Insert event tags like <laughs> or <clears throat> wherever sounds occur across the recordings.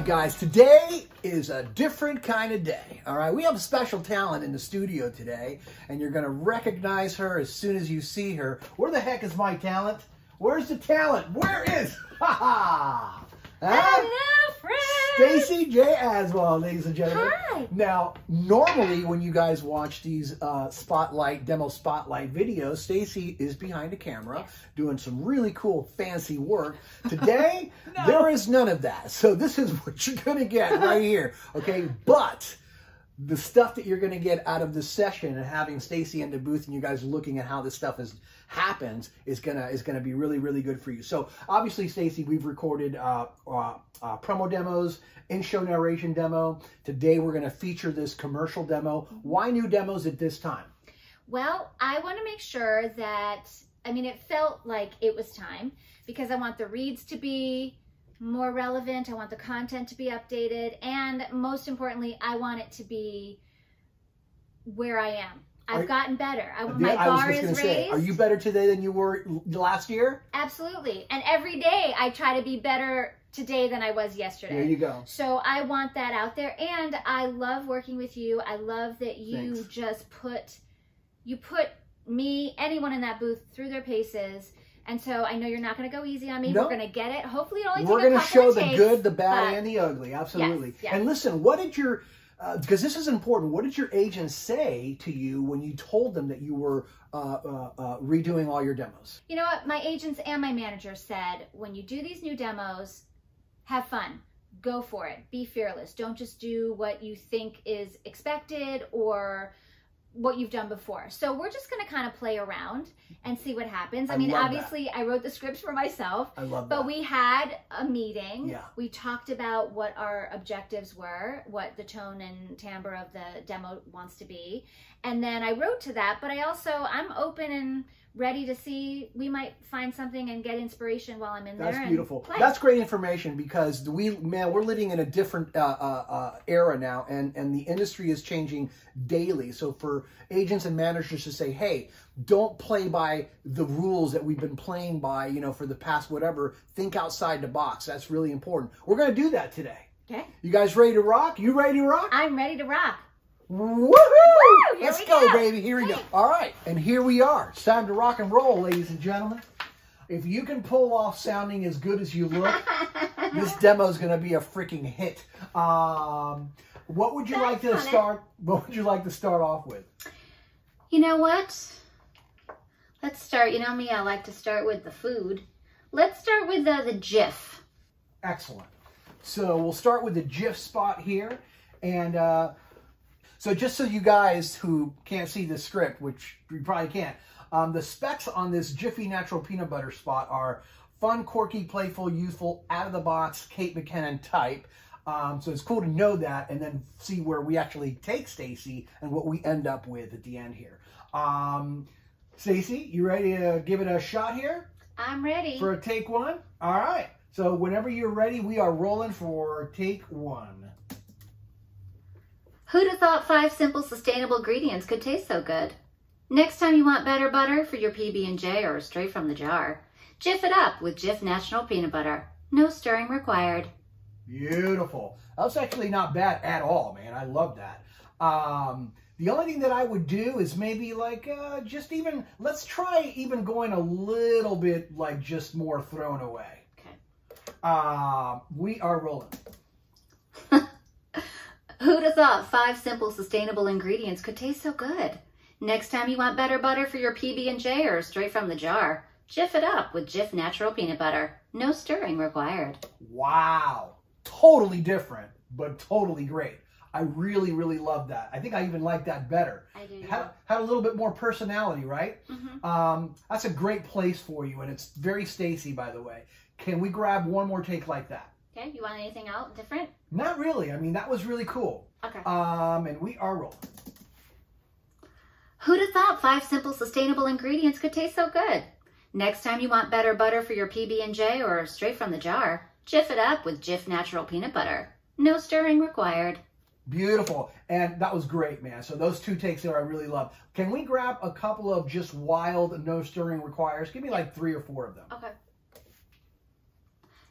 Right, guys, today is a different kind of day. All right, we have a special talent in the studio today, and you're going to recognize her as soon as you see her. Where the heck is my talent? Where's the talent? Where is? <laughs> Ha ha! Hello, friends. Stacey J. Aswad, ladies and gentlemen. Hi. Now, normally when you guys watch these uh, spotlight demo spotlight videos, Stacey is behind the camera Yes. doing some really cool, fancy work. <laughs> Today, No. there is none of that. So this is what you're gonna get right here. Okay, <laughs> but the stuff that you're going to get out of this session and having Stacey in the booth and you guys looking at how this stuff is happens is gonna is gonna be really really good for you. So obviously, Stacey, we've recorded uh, uh, uh, promo demos, in-show narration demo. Today we're going to feature this commercial demo. Why new demos at this time? Well, I want to make sure that, I mean, it felt like it was time because I want the reads to be more relevant. I want the content to be updated. And most importantly, I want it to be where I am. I've Are- gotten better. I, my I was bar is raised. say, are you better today than you were last year? Absolutely. And every day I try to be better today than I was yesterday. There you go. So I want that out there and I love working with you. I love that you Thanks. just put you put me, anyone in that booth through their paces. And so I know you're not going to go easy on me. No. We're going to get it. Hopefully it only We're going to show the takes, good, the bad, and the ugly. Absolutely. yes. And listen, what did your because this is important. What did your agent say to you when you told them that you were uh, uh, uh, redoing all your demos? You know what? My agents and my manager said when you do these new demos, have fun. Go for it. Be fearless. Don't just do what you think is expected or what you've done before. So we're just going to kind of play around and see what happens. I, I mean, love that. obviously, I wrote the scripts for myself, I love but that. we had a meeting. Yeah. We talked about what our objectives were, what the tone and timbre of the demo wants to be. And then I wrote to that, but I also, I'm open and ready to see, we might find something and get inspiration while I'm in That's there. beautiful. Play. That's great information because we man, we're living in a different uh, uh, uh, era now, and and the industry is changing daily. So for agents and managers to say, "Hey, don't play by the rules that we've been playing by, you know, for the past whatever. Think outside the box." That's really important. We're going to do that today. okay. You guys ready to rock? You ready to rock? I'm ready to rock. Woohoo! Let's go, go. baby. Here we go. All right, and here we are. It's time to rock and roll, ladies and gentlemen. If you can pull off sounding as good as you look, <laughs> this demo is going to be a freaking hit. Um, what would you That's like to funny. start? What would you like to start off with? You know what? Let's start. You know me, I like to start with the food. Let's start with the, the Jif. Excellent. So we'll start with the Jif spot here, and uh, so just so you guys who can't see the script, which you probably can't, um, the specs on this Jiffy Natural Peanut Butter spot are fun, quirky, playful, youthful, out of the box, Kate McKinnon type. Um, so it's cool to know that, and then see where we actually take Stacey and what we end up with at the end here. Um, Stacey, you ready to give it a shot here? I'm ready. for a take one. All right. So whenever you're ready, we are rolling for take one. Who'd have thought five simple, sustainable ingredients could taste so good? Next time you want better butter for your PB&J or straight from the jar, Jif it up with Jif National Peanut Butter. No stirring required. Beautiful. That's actually not bad at all, man. I love that. Um, the only thing that I would do is maybe like uh, just even let's try even going a little bit like just more thrown away. Okay. Uh, we are rolling. <laughs> Who'd have thought five simple, sustainable ingredients could taste so good? Next time you want better butter for your PB&J or straight from the jar, Jif it up with Jif Natural Peanut Butter. No stirring required. Wow. Totally different, but totally great. I really, really love that. I think I even like that better. I do. Had, had a little bit more personality, right? Mm -hmm. Um, that's a great place for you, and it's very Stacey, by the way. Can we grab one more take like that? Okay, you want anything else different? Not really. I mean, that was really cool. Okay. Um, and we are rolling. Who'd have thought five simple, sustainable ingredients could taste so good? Next time you want better butter for your PB&J or straight from the jar, Jif it up with Jif Natural Peanut Butter. No stirring required. Beautiful. And that was great, man. So those two takes there I really love. Can we grab a couple of just wild, no stirring requires? Give me like three or four of them. Okay.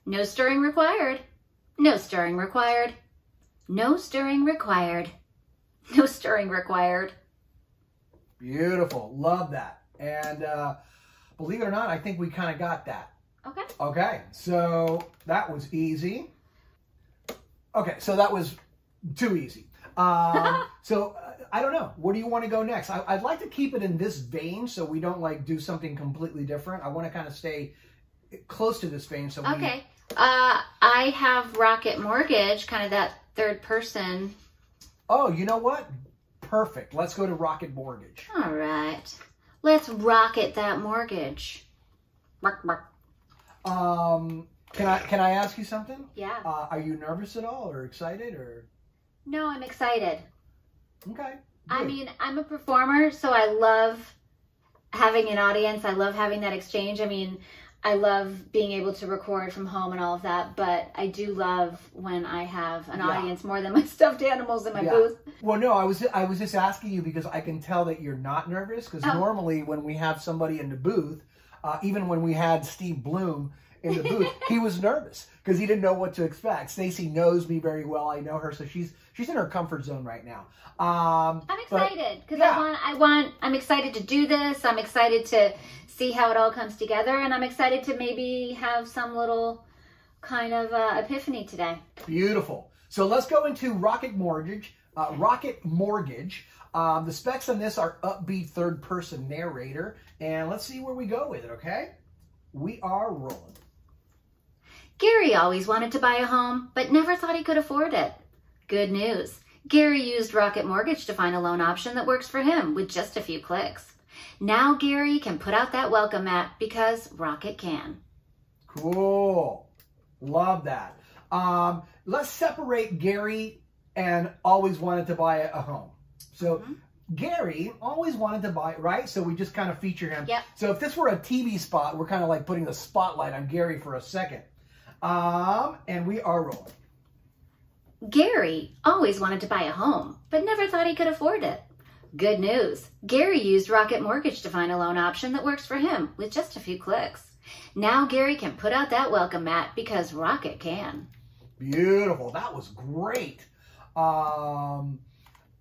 No stirring required. No stirring required. No stirring required. No stirring required. Beautiful. Love that. And uh, believe it or not, I think we kind of got that. Okay. Okay, so that was easy. Okay, so that was too easy. Um, <laughs> so uh, I don't know. Where do you want to go next? I, would like to keep it in this vein so we don't like do something completely different. I want to kind of stay close to this vein. So we, okay. Uh, I have Rocket Mortgage, kind of that third person. Oh, you know what? Perfect. Let's go to Rocket Mortgage. All right. Let's rocket that mortgage. Bark, bark. Um, can I can I ask you something? Yeah. Uh, are you nervous at all, or excited, or? No, I'm excited. Okay. I mean, I'm a performer, so I love having an audience. I love having that exchange. I mean, I love being able to record from home and all of that, but I do love when I have an yeah. audience more than my <laughs> stuffed animals in my yeah. booth. Well, no, I was I was just asking you because I can tell that you're not nervous because oh. normally when we have somebody in the booth, uh, even when we had Steve Blum in the booth, <laughs> he was nervous because he didn't know what to expect. Stacey knows me very well. I know her, so she's she's in her comfort zone right now. Um, I'm excited because yeah. I want I want I'm excited to do this. I'm excited to see how it all comes together, and I'm excited to maybe have some little kind of uh, epiphany today. Beautiful. So let's go into Rocket Mortgage. Uh, Rocket Mortgage. Um, the specs on this are upbeat third person narrator, and let's see where we go with it. Okay, we are rolling. Gary always wanted to buy a home, but never thought he could afford it. Good news. Gary used Rocket Mortgage to find a loan option that works for him with just a few clicks. Now Gary can put out that welcome mat because Rocket can. Cool. Love that. Um, let's separate Gary and always wanted to buy a home. So mm -hmm. Gary always wanted to buy, right? So we just kind of feature him. Yep. So if this were a TV spot, we're kind of like putting the spotlight on Gary for a second. Um, and we are rolling. Gary always wanted to buy a home, but never thought he could afford it. Good news. Gary used Rocket Mortgage to find a loan option that works for him with just a few clicks. Now Gary can put out that welcome mat because Rocket can. Beautiful. That was great. Um,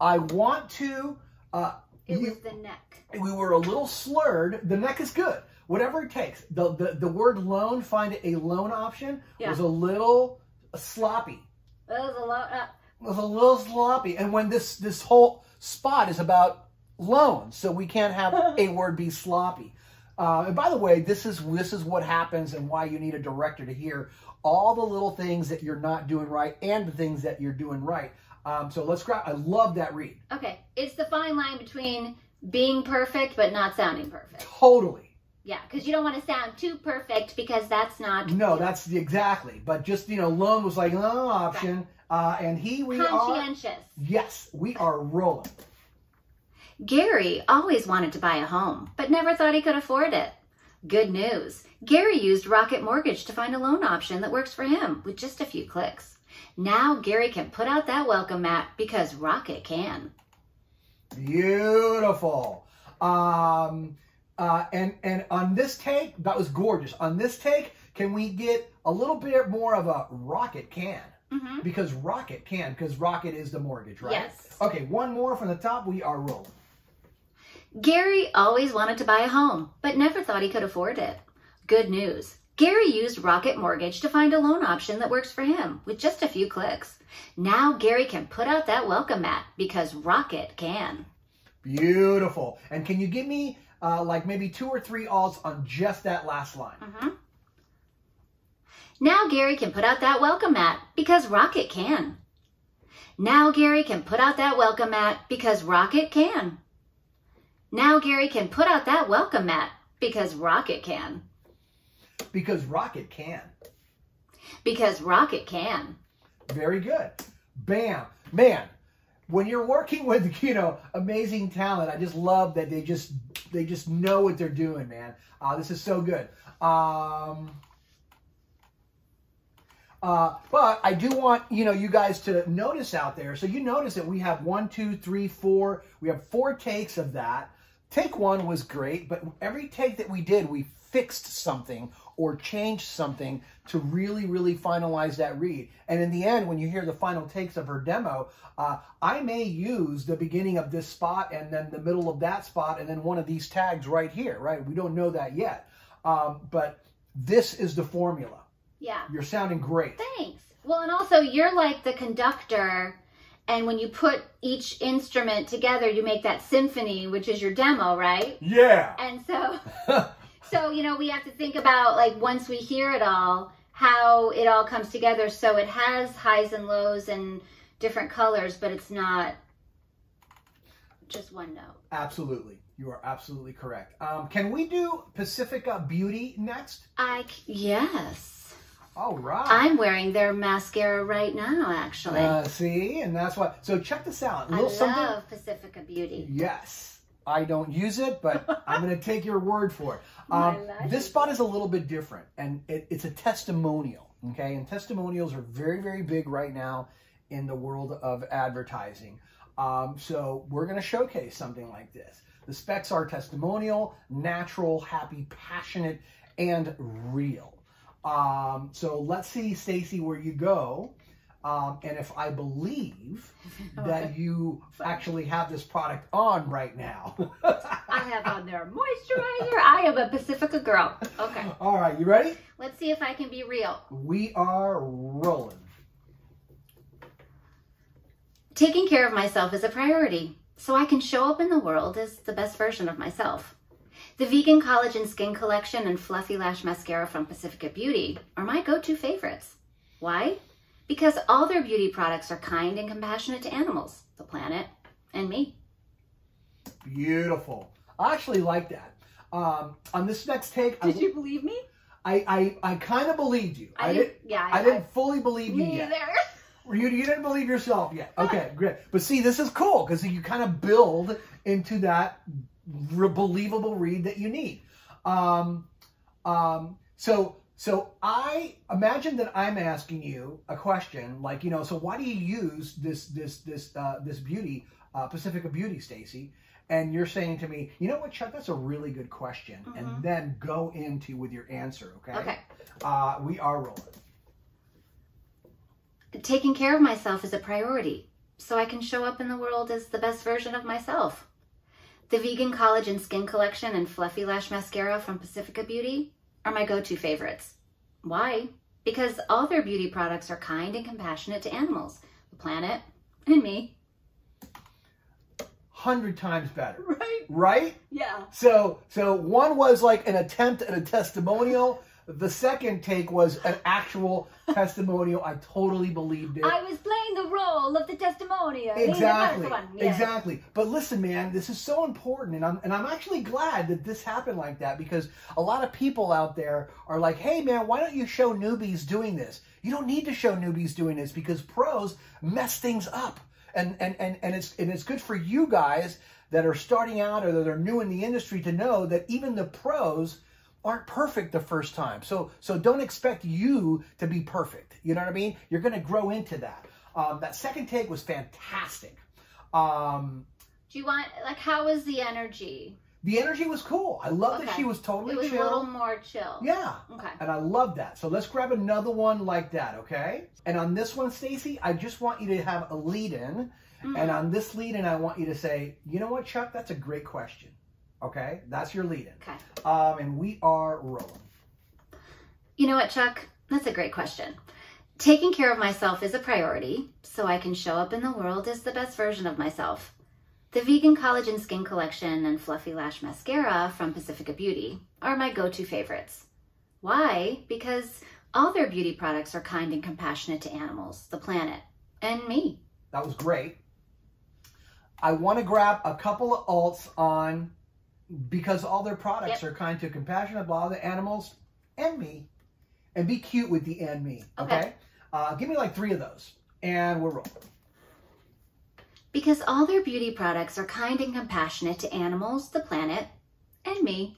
I want to. Uh, it you, was the neck. We were a little slurred. The neck is good whatever it takes. The, the, the word loan, find a loan option, yeah. was a little sloppy. It was a lot. Uh, it was a little sloppy. And when this, this whole spot is about loans, so we can't have <laughs> a word be sloppy. Uh, and by the way, this is this is what happens and why you need a director to hear all the little things that you're not doing right and the things that you're doing right. Um, so let's grab. I love that read. Okay, it's the fine line between being perfect but not sounding perfect. Totally. Yeah, because you don't want to sound too perfect because that's not. No, that's the, exactly. But just you know, loan was like an option, right. uh, and he we are conscientious. Are, yes, we are rolling. Gary always wanted to buy a home, but never thought he could afford it. Good news. Gary used Rocket Mortgage to find a loan option that works for him with just a few clicks. Now Gary can put out that welcome mat because Rocket can. Beautiful. Um, uh, and, and on this take, that was gorgeous. On this take, can we get a little bit more of a rocket can? Mm -hmm. Because rocket can, because rocket is the mortgage, right? Yes. Okay, one more from the top. We are rolling. Gary always wanted to buy a home, but never thought he could afford it. Good news. Gary used Rocket Mortgage to find a loan option that works for him with just a few clicks. Now Gary can put out that welcome mat because Rocket can. Beautiful. And can you give me uh, like maybe two or three alts on just that last line. Mm-hmm. Now Gary can put out that welcome mat because Rocket can. Now Gary can put out that welcome mat because Rocket can. Now Gary can put out that welcome mat because Rocket can. Because Rocket can. Because Rocket can. Very good. Bam. Man, when you're working with, <laughs> you know, amazing talent, I just love that they just they just know what they're doing, man. Uh, this is so good. Um, uh, but I do want, you know, you guys to notice out there. So you notice that we have one, two, three, four. We have four takes of that. Take one was great, but every take that we did, we fixed something or change something to really, really finalize that read. And in the end, when you hear the final takes of her demo, uh, I may use the beginning of this spot and then the middle of that spot and then one of these tags right here, right? We don't know that yet. Um, but this is the formula. Yeah. You're sounding great. Thanks. Well, and also you're like the conductor, and when you put each instrument together, you make that symphony, which is your demo, right? Yeah. And so, <laughs> so you know, we have to think about like once we hear it all, how it all comes together. So it has highs and lows and different colors, but it's not just one note. Absolutely. You are absolutely correct. Um, can we do Pacifica Beauty next? I, yes. All right. I'm wearing their mascara right now, actually. Uh, see, and that's why. So check this out. A I little love something. Pacifica Beauty. Yes. I don't use it, but <laughs> I'm going to take your word for it. Um, this spot is a little bit different, and it, it's a testimonial. Okay, and testimonials are very, very big right now in the world of advertising. Um, so we're going to showcase something like this. The specs are testimonial, natural, happy, passionate, and real. Um, so let's see, Stacey, where you go. Um, and if I believe <laughs> that you actually have this product on right now. <laughs> I have on their moisturizer. I am a Pacifica girl. Okay. All right, you ready? Let's see if I can be real. We are rolling. Taking care of myself is a priority, so I can show up in the world as the best version of myself. The Vegan Collagen Skin Collection and Fluffy Lash Mascara from Pacifica Beauty are my go to favorites. Why? Because all their beauty products are kind and compassionate to animals, the planet, and me. Beautiful. I actually like that. Um, on this next take, I, you believe me? I, I, I kind of believed you. I, didn't. yeah, I didn't fully believe you Me yet. either. You, you didn't believe yourself yet. Okay, great. But see, this is cool because you kind of build into that re- believable read that you need. Um, um, so, so I imagine that I'm asking you a question like, you know, so why do you use this this this uh, this beauty uh, Pacifica Beauty, Stacey? And you're saying to me, you know what, Chuck? That's a really good question. And then go into with your answer. Okay. Okay. Uh, we are rolling. Taking care of myself is a priority, so I can show up in the world as the best version of myself. The Vegan Collagen Skin Collection and Fluffy Lash Mascara from Pacifica Beauty are my go to favorites. Why? Because all their beauty products are kind and compassionate to animals, the planet, and me. Hundred times better. <laughs> Right? Right? Yeah. So so one was like an attempt at a testimonial. The second take was an actual testimonial. I totally believed it. I was playing the role of the testimonial. Exactly. Yes. Exactly. But listen, man, this is so important, and I'm and I'm actually glad that this happened like that because a lot of people out there are like, "Hey, man, why don't you show newbies doing this? You don't need to show newbies doing this because pros mess things up, and and and and it's and it's good for you guys that are starting out or that are new in the industry to know that even the pros." Aren't perfect the first time. So so don't expect you to be perfect. You know what I mean? You're going to grow into that. Um, that second take was fantastic. Um, Do you want, like, how was the energy? the energy was cool. I love that she was totally chill. It was chill. a little more chill. yeah. Okay. And I love that. So let's grab another one like that, okay? And on this one, Stacey, I just want you to have a lead in. Mm-hmm. And on this lead in, I want you to say, you know what, Chuck? That's a great question. Okay? That's your lead in. Okay. Um, and we are rolling. You know what, Chuck? That's a great question. Taking care of myself is a priority, so I can show up in the world as the best version of myself. The Vegan Collagen Skin Collection and Fluffy Lash Mascara from Pacifica Beauty are my go to favorites. Why? Because all their beauty products are kind and compassionate to animals, the planet, and me. That was great. I want to grab a couple of alts on because all their products Yep. are kind to compassionate, blah, the animals and me. And be cute with the and me, okay? Okay. Uh, give me like three of those. And we're rolling. Because all their beauty products are kind and compassionate to animals, the planet, and me.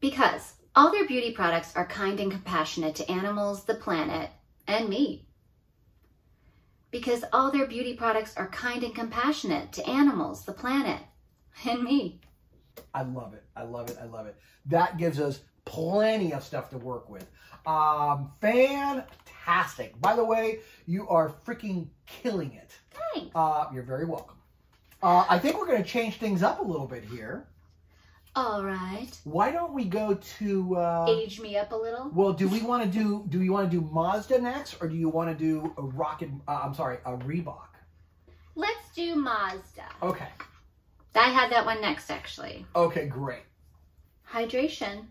Because all their beauty products are kind and compassionate to animals, the planet, and me. Because all their beauty products are kind and compassionate to animals, the planet, and me. I love it. I love it. I love it. That gives us plenty of stuff to work with. Um, fantastic. By the way, you are freaking killing it. Thanks. Uh, you're very welcome. Uh, I think we're going to change things up a little bit here. All right. Why don't we go to? Uh, Age me up a little. well, do we want to do? Do we want to do Mazda next, or do you want to do a Rocket? Uh, I'm sorry, a Reebok. Let's do Mazda. Okay. I had that one next, actually. Okay, great. Hydration.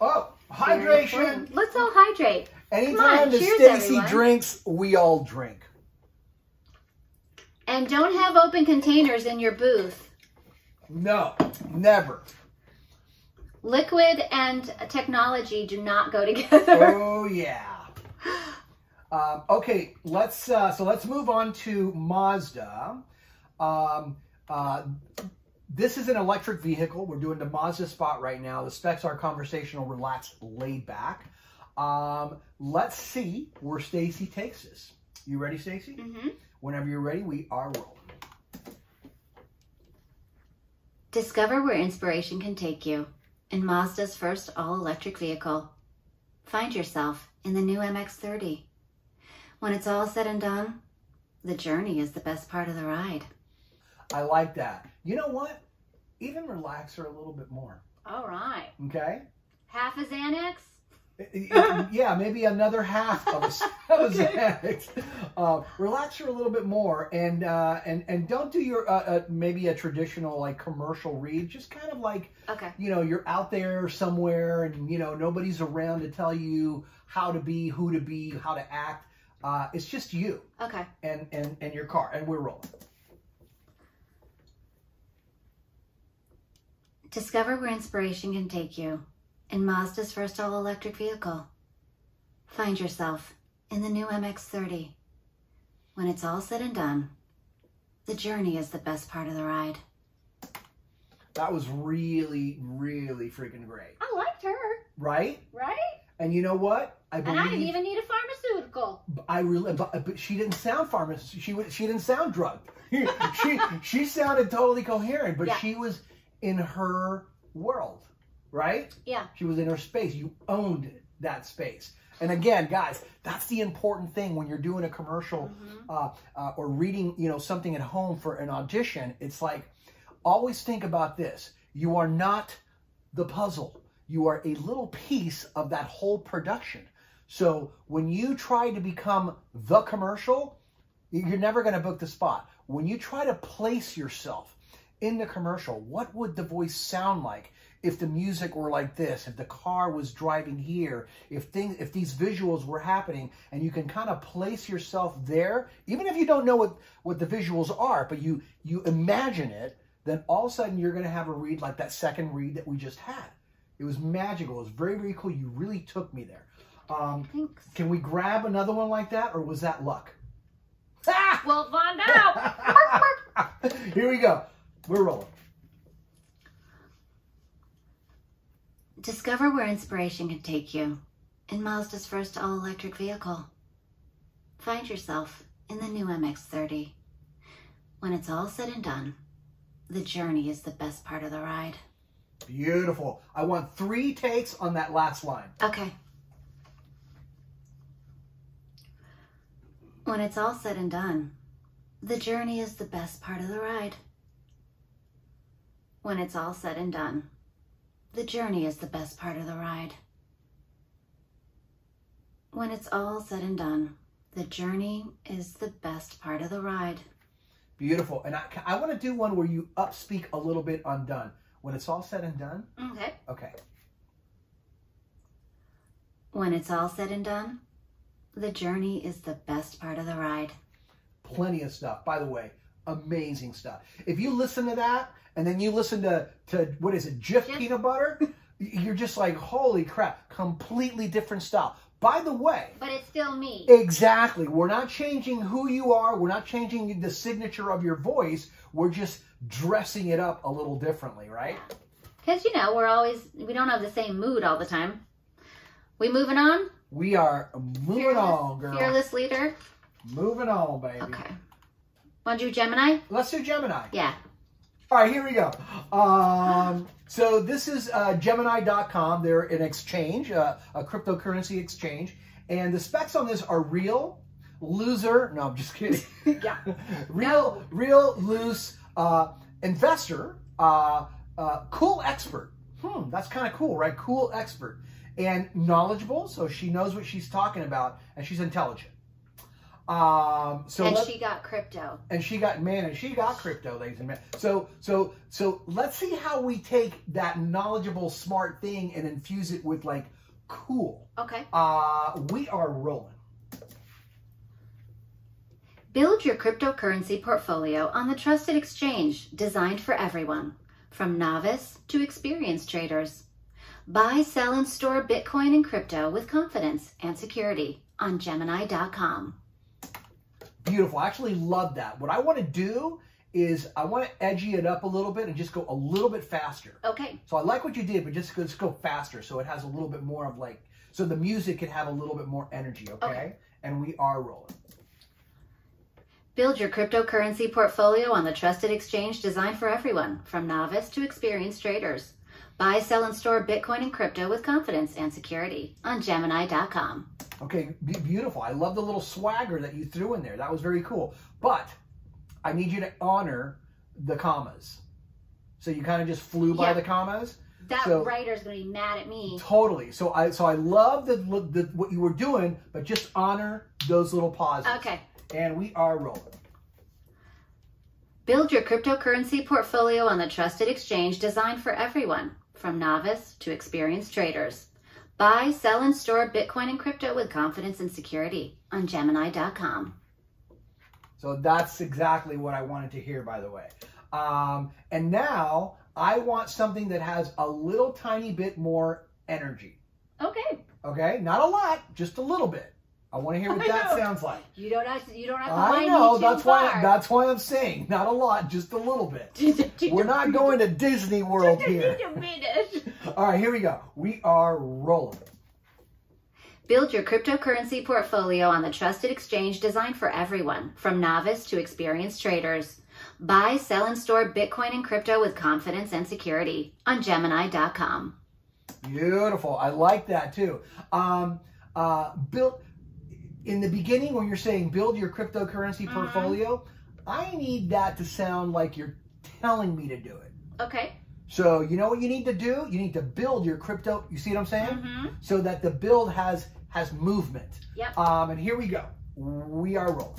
Oh, hydration. Let's all hydrate. Anytime that Stacey drinks, we all drink. And don't have open containers in your booth. No, never. Liquid and technology do not go <laughs> together. Oh yeah. Um, okay, let's uh, so let's move on to Mazda. Um, uh, this is an electric vehicle. We're doing the Mazda spot right now. The specs are conversational, relaxed, laid back. Um, let's see where Stacey takes us. You ready, Stacey? hmm Whenever you're ready, we are rolling. Discover where inspiration can take you in Mazda's first all electric vehicle. Find yourself in the new MX30. When it's all said and done, the journey is the best part of the ride. I like that. You know what? Even relax her a little bit more. All right. Okay. Half a Xanax? yeah, maybe another half of a, <laughs> of a Xanax. Uh, relax her a little bit more, and uh, and and don't do your uh, uh, maybe a traditional like commercial read. Just kind of like Okay. you know you're out there somewhere, and you know nobody's around to tell you how to be, who to be, how to act. Uh, it's just you Okay. and and and your car, and we're rolling. Discover where inspiration can take you in Mazda's first all electric vehicle. Find yourself in the new MX30. When it's all said and done, the journey is the best part of the ride. That was really, really freaking great, I liked her, right? right? And you know what? I believe, And I didn't even need a pharmaceutical. I really, but, uh, but she didn't sound pharmacist. She was, she didn't sound drugged. <laughs> she she sounded totally coherent, but Yeah. she was in her world, right? Yeah. She was in her space. You owned that space. And again, guys, that's the important thing when you're doing a commercial uh, uh, or reading, you know, something at home for an audition. It's like always think about this: you are not the puzzle. You are a little piece of that whole production. So when you try to become the commercial, you're never going to book the spot. When you try to place yourself in the commercial, what would the voice sound like if the music were like this, if the car was driving here, if things if these visuals were happening and you can kind of place yourself there, even if you don't know what what the visuals are, but you you imagine it, then all of a sudden you're going to have a read like that second read that we just had. It was magical. It was very very cool. You really took me there. Um, Thanks. can we grab another one like that, or was that luck? Ah! Well, find out. <laughs> <laughs> Here we go. We're rolling. Discover where inspiration can take you in Mazda's first all electric vehicle. Find yourself in the new MX30. When it's all said and done, the journey is the best part of the ride. Beautiful. I want three takes on that last line. Okay. When it's all said and done, the journey is the best part of the ride. When it's all said and done, the journey is the best part of the ride. When it's all said and done, the journey is the best part of the ride. Beautiful. And I, I want to do one where you upspeak a little bit on done. When it's all said and done. Okay. Okay. When it's all said and done, the journey is the best part of the ride. Plenty of stuff. By the way, amazing stuff. If you listen to that and then you listen to, to what is it, Jif peanut butter, you're just like, holy crap, completely different style. By the way, But it's still me. Exactly. We're not changing who you are. We're not changing the signature of your voice. We're just dressing it up a little differently, right? Because, you know, we're always, we don't have the same mood all the time. We moving on? We are moving Fearless, on, girl. fearless leader? Moving on, baby. Okay. Want to do Gemini? Let's do Gemini. Yeah. All right, here we go. Um, so this is uh, Gemini.com. They're an exchange, uh, a cryptocurrency exchange. And the specs on this are real, loser, no, I'm just kidding. <laughs> Yeah. <laughs> real, real, loose, uh, investor, uh, uh, cool expert. Hmm, that's kind of cool, right? Cool expert. And knowledgeable, so she knows what she's talking about, and she's intelligent. Um, so and she got crypto. and she got man and she got crypto ladies and men so so so let's see how we take that knowledgeable smart thing and infuse it with like cool Okay. uh we are rolling Build your cryptocurrency portfolio on the trusted exchange designed for everyone, from novice to experienced traders. Buy, sell, and store Bitcoin and crypto with confidence and security on Gemini.com. beautiful. I actually love that. What i want to do is i want to edgy it up a little bit and just go a little bit faster. Okay, so i like what you did but just, just go faster so it has a little bit more of like so the music can have a little bit more energy okay, Okay. and we are rolling. Build your cryptocurrency portfolio on the trusted exchange designed for everyone, from novice to experienced traders. Buy, sell, and store Bitcoin and crypto with confidence and security on Gemini.com. Okay, beautiful. I love the little swagger that you threw in there. That was very cool. But I need you to honor the commas. So you kind of just flew by the commas. That So- writer's gonna be mad at me. Totally. So I so I love the, the what you were doing, but just honor those little pauses. Okay. And we are rolling. Build your cryptocurrency portfolio on the trusted exchange designed for everyone, from novice to experienced traders. Buy, sell, and store Bitcoin and crypto with confidence and security on Gemini.com. So that's exactly what I wanted to hear, by the way. Um, and now I want something that has a little tiny bit more energy. Okay. Okay, not a lot, just a little bit. I want to hear <laughs> what I that know. sounds like. You don't have to. You don't have to. I know me too that's why far. that's why I'm saying not a lot, just a little bit. <laughs> We're not going to Disney World here. Just a minute. <laughs> All right, here we go. We are rolling. Build your cryptocurrency portfolio on the trusted exchange designed for everyone, from novice to experienced traders. Buy, sell, and store Bitcoin and crypto with confidence and security on Gemini.com. Beautiful. I like that too. Um, uh, build in the beginning when you're saying build your cryptocurrency Mhm. portfolio. I need that to sound like you're telling me to do it. Okay. So you know what you need to do? You need to build your crypto. You see what I'm saying? Mm-hmm. So that the build has has movement. Yep. Um, and here we go. We are rolling.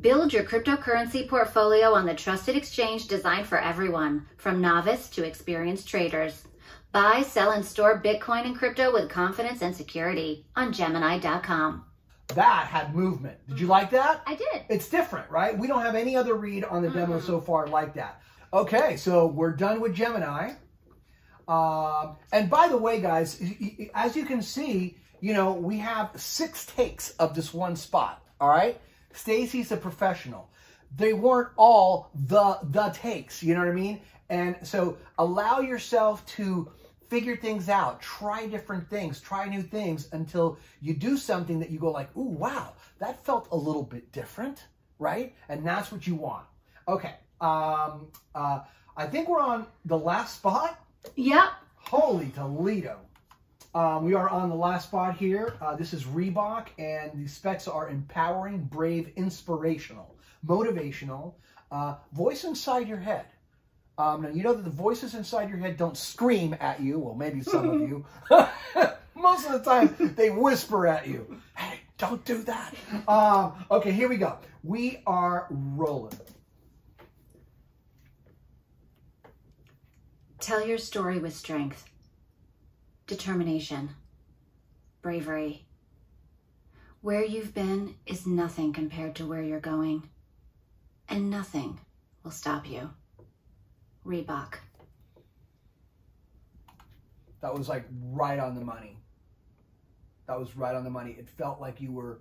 Build your cryptocurrency portfolio on the trusted exchange designed for everyone, from novice to experienced traders. Buy, sell, and store Bitcoin and crypto with confidence and security on Gemini.com. That had movement. Did you like that? I did. It's different, right? We don't have any other read on the demo Mm-mm. so far like that. Okay, so we're done with Gemini. Um, and by the way, guys, as you can see, you know, we have six takes of this one spot. All right, Stacey's a professional. They weren't all the the takes. You know what I mean? And so allow yourself to figure things out, try different things, try new things until you do something that you go like, "Ooh, wow, that felt a little bit different." Right? And that's what you want. Okay. Um, uh, I think we're on the last spot. Yep. Holy Toledo. Um, we are on the last spot here. Uh, this is Reebok, and the specs are empowering, brave, inspirational, motivational, uh, voice inside your head. Um, now, you know that the voices inside your head don't scream at you. Well, maybe some of you. <laughs> <laughs> Most of the time, they whisper at you. Hey, don't do that. Um, okay, here we go. We are rolling. Tell your story with strength, determination, bravery. Where you've been is nothing compared to where you're going, and nothing will stop you. Reebok. That was like right on the money. That was right on the money. It felt like you were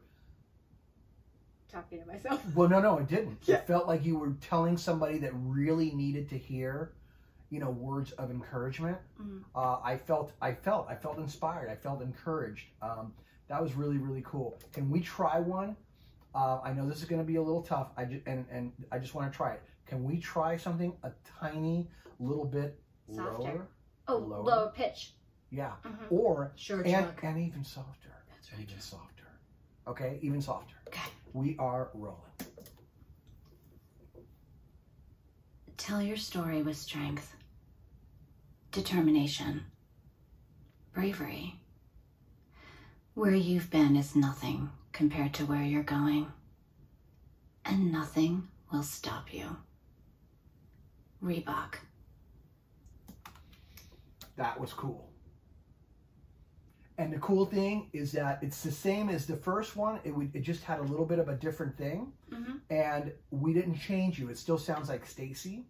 Talking to myself. Well, no, no, it didn't. Yeah. It felt like you were telling somebody that really needed to hear, you know, words of encouragement. Mhm. Uh, I felt, I felt, I felt inspired. I felt encouraged. Um, that was really, really cool. Can we try one Uh, I know this is going to be a little tough. I just, and and I just want to try it. Can we try something a tiny little bit Softer. lower? Oh, Lower. lower pitch. Yeah. Mhm. Or Sure, and, Chuck. and even softer. That's right, Even Chuck. softer. Okay, even softer. Okay. We are rolling. Tell your story with strength, determination, bravery. Where you've been is nothing compared to where you're going, and nothing will stop you. Reebok. That was cool. And the cool thing is that it's the same as the first one. It would it just had a little bit of a different thing, Mhm. and we didn't change you. It still sounds like Stacey,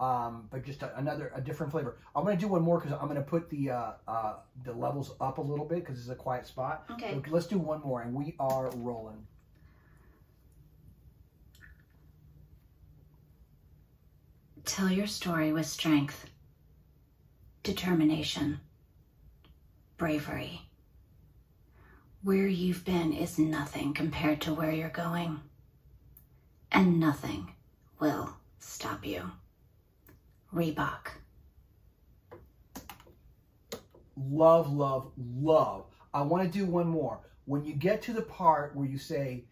um, but just a, another a different flavor. I'm gonna do one more because I'm gonna put the uh, uh, the levels up a little bit because it's a quiet spot. Okay. So let's do one more, and we are rolling. Tell your story with strength, determination, bravery. Where you've been is nothing compared to where you're going, and nothing will stop you. Reebok. love, love, love. I want to do one more. When you get to the part where you say,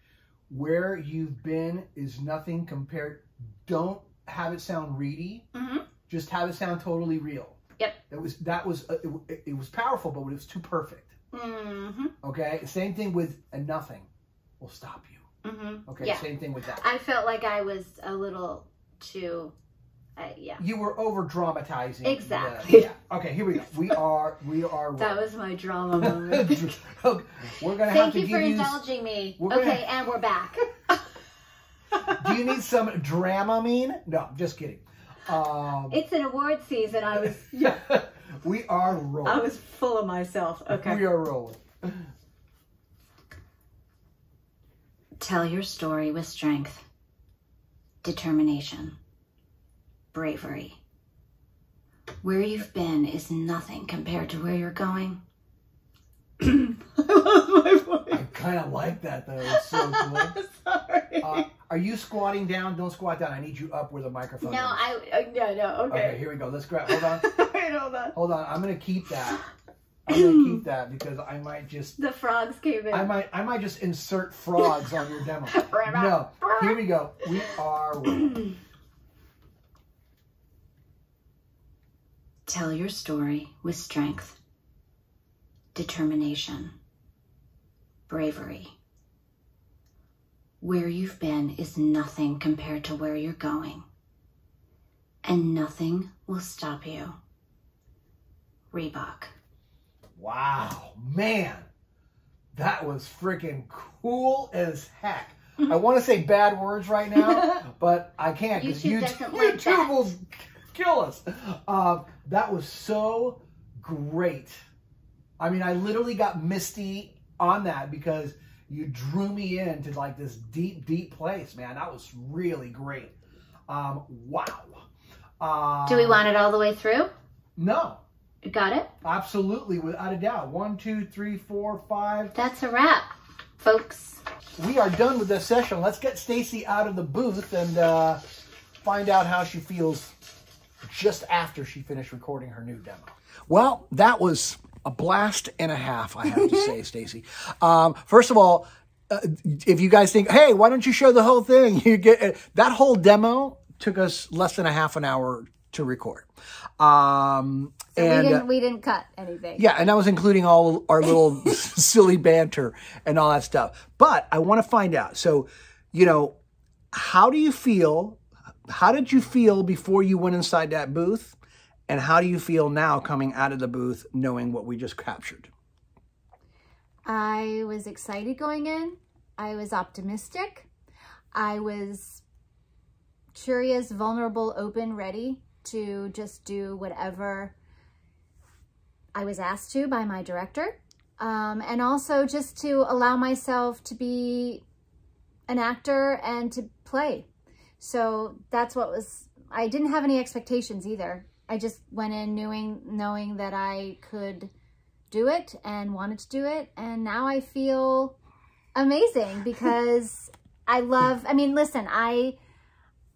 where you've been is nothing compared, don't have it sound reedy. Mm-hmm. Just have it sound totally real. Yep. It was, that was, uh, it, it was powerful, but it was too perfect. Mm-hmm. Okay. Same thing with a nothing will stop you. Mm-hmm. Okay. Yeah. Same thing with that. I felt like I was a little too, uh, yeah. you were over dramatizing. Exactly. yeah. Okay. Here we go. We <laughs> are, we are. That was my drama moment. <laughs> Okay, We're going to have Thank to you give for you indulging me. We're gonna- Okay, and we're back. <laughs> Do you need some Dramamine? No, just kidding. Um, It's an award season. I was <laughs> we are rolling. I was full of myself. Okay. We are rolling. Tell your story with strength, determination, bravery. Where you've been is nothing compared to where you're going. <clears throat> I lost my voice. I kind of like that though. It's so cool. <laughs> Sorry. Uh, are you squatting down? Don't squat down. I need you up where the microphone no, is. I uh, no no Okay, okay. here we go. Let's grab. Hold on. <laughs> Wait, hold on. Hold on. I'm gonna keep that. <clears throat> I'm gonna keep that because I might just. The frogs came in. I might. I might just insert frogs on your demo. <laughs> No. Here we go. We are. <clears throat> Tell your story with strength, determination, bravery. Where you've been is nothing compared to where you're going, and nothing will stop you. Reebok. Wow, man, that was freaking cool as heck. <laughs> I want to say bad words right now, <laughs> but I can't because YouTube YouTube, like YouTube will kill us. Uh, that was so great. I mean, I literally got misty on that because you drew me into like this deep, deep place, man. That was really great. Um, wow. Uh, Do we want it all the way through? No, Got it? absolutely, without a doubt. One, two, three, four, five. That's a wrap, folks. we are done with this session. Let's get Stacey out of the booth and uh, find out how she feels just after she finished recording her new demo. Well, that was a blast and a half, I have to say, <laughs> Stacey. Um, first of all, uh, if you guys think, hey, why don't you show the whole thing? <laughs> You get that whole demo took us less than a half an hour to record. Um, So and, we uh, didn't we didn't cut anything. yeah, and that was including all our little <laughs> silly banter and all that stuff. But I want to find out. So, you know, how do you feel? How did you feel before you went inside that booth? And how do you feel now coming out of the booth knowing what we just captured? I was excited going in. I was optimistic. I was curious, vulnerable, open, ready to just do whatever I was asked to by my director. Um, and also just to allow myself to be an actor and to play. So that's what was, I didn't have any expectations either. I just went in knowing, knowing that I could do it and wanted to do it. And now I feel amazing <laughs> because I love. I mean, listen, I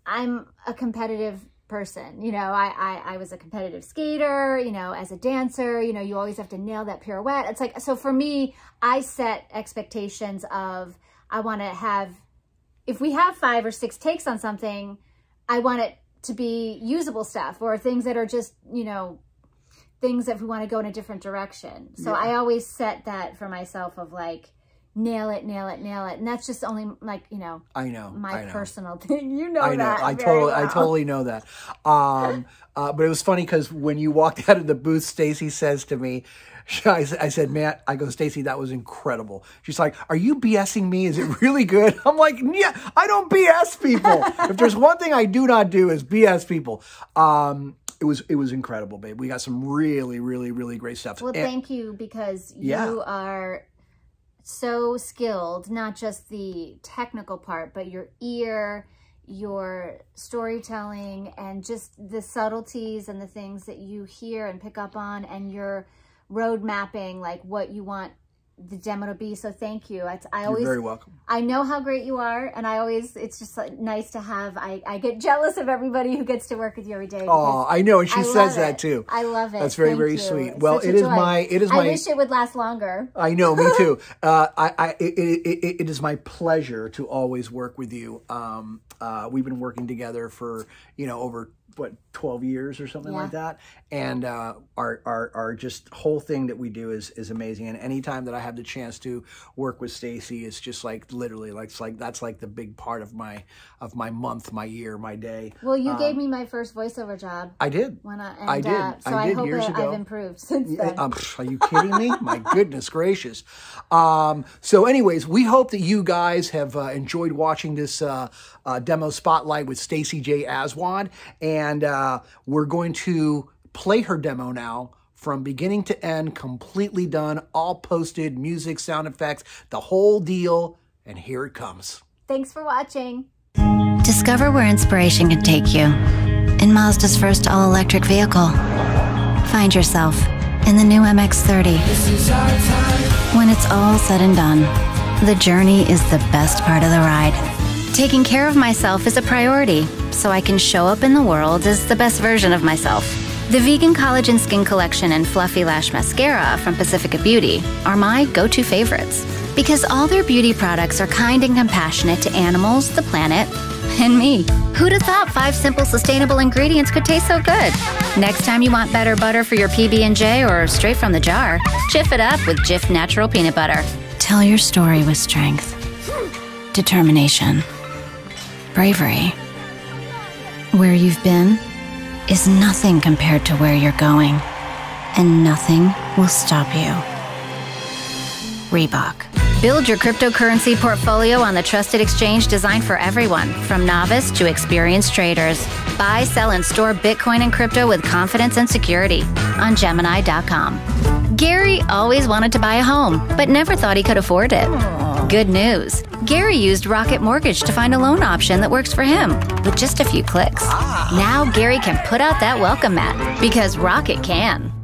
I'm a competitive person. You know, I, I I was a competitive skater. You know, as a dancer, you know, you always have to nail that pirouette. It's like so for me, I set expectations of I want to have. If we have five or six takes on something, I want it to be usable stuff or things that are just you know things that we want to go in a different direction. So Yeah. I always set that for myself of like nail it, nail it, nail it. And that's just only like, you know, I know. my I know. personal <laughs> thing. You know I know. that. I totally, I totally know that. Um, uh, but it was funny because when you walked <laughs> out of the booth, Stacey says to me, <laughs> I, I said, Matt, I go, Stacey, that was incredible. She's like, Are you BSing me? Is it <laughs> really good? I'm like, Yeah, I don't BS people. if there's <laughs> one thing I do not do is BS people. Um, it was it was incredible, babe. We got some really, really, really great stuff. Well, And- thank you because Yeah. you are so skilled, not just the technical part, but your ear, your storytelling, and just the subtleties and the things that you hear and pick up on, and your road mapping, like what you want the demo to be. So thank you. I, I You're always very welcome. I know how great you are, and I always, it's just like, nice to have, I, I get jealous of everybody who gets to work with you every day. Oh, I know, and she I says that it. too. I love it. That's very, Thank very you. sweet. It's Well, it is joy. my- it is I my- wish it would last longer. I know, me too. <laughs> Uh, I, I, it, it, it, it is my pleasure to always work with you. Um, uh, we've been working together for you know over what twelve years or something Yeah. like that, and uh, our, our our just whole thing that we do is is amazing. And anytime that I have the chance to work with Stacey, it's just like literally like it's like that's like the big part of my of my month, my year, my day. Well, you Um, gave me my first voiceover job I did. when I, and, I did. Uh, so I I, did hope years that ago. I've improved since then. um, are you kidding me? <laughs> My goodness gracious. Um, so, anyways, we hope that you guys have uh, enjoyed watching this uh, uh, demo spotlight with Stacey J. Aswad, and uh, we're going to play her demo now. From beginning to end, completely done, all posted, music, sound effects, the whole deal. And here it comes. Thanks for watching. Discover where inspiration can take you in Mazda's first all electric vehicle. Find yourself in the new MX30. When it's all said and done, the journey is the best part of the ride. Taking care of myself is a priority, so I can show up in the world as the best version of myself. The Vegan Collagen Skin Collection and Fluffy Lash Mascara from Pacifica Beauty are my go to favorites because all their beauty products are kind and compassionate to animals, the planet, and me. Who'd have thought five simple sustainable ingredients could taste so good? Next time you want better butter for your PB&J or straight from the jar, Jif it up with Jif Natural Peanut Butter. Tell your story with strength, determination, bravery. Where you've been is nothing compared to where you're going, and nothing will stop you. Reebok. Build your cryptocurrency portfolio on the trusted exchange designed for everyone, from novice to experienced traders. Buy, sell, and store Bitcoin and crypto with confidence and security on Gemini.com. Gary always wanted to buy a home, but never thought he could afford it. Good news. Gary used Rocket Mortgage to find a loan option that works for him with just a few clicks. Ah. Now Gary can put out that welcome mat because Rocket can.